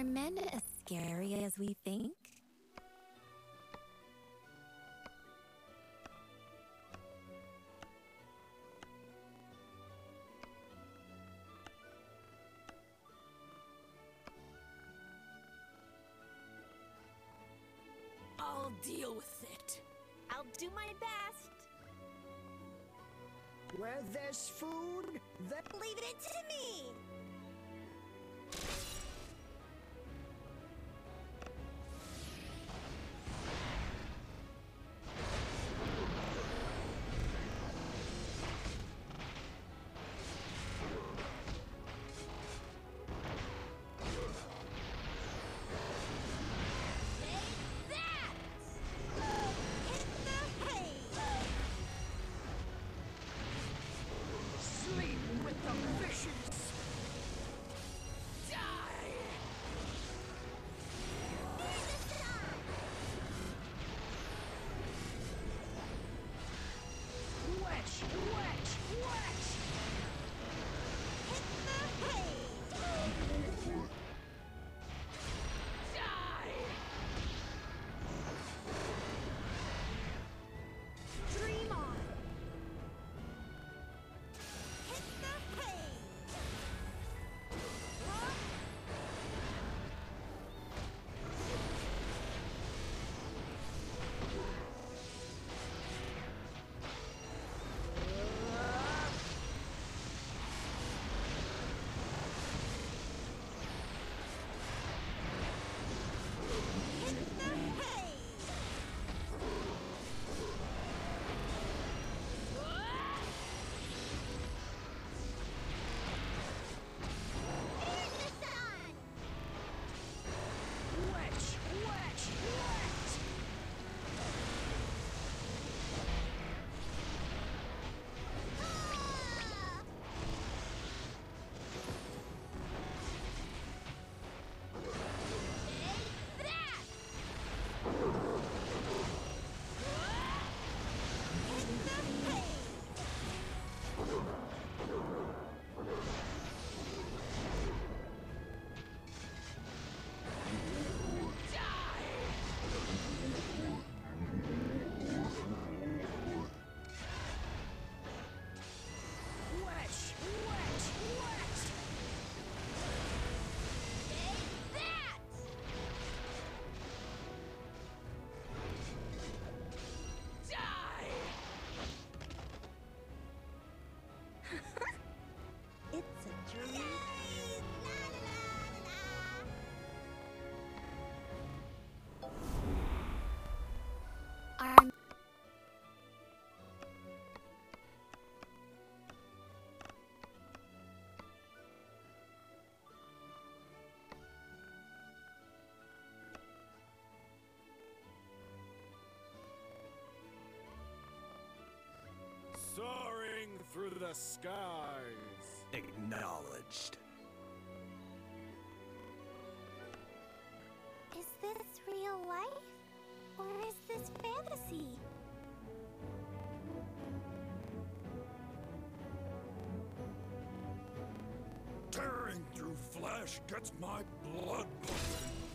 Are men as scary as we think? I'll deal with it. I'll do my best. Where there's food, there... Leave it to me. The skies. Acknowledged. Is this real life? Or is this fantasy? Tearing through flesh gets my blood pumping.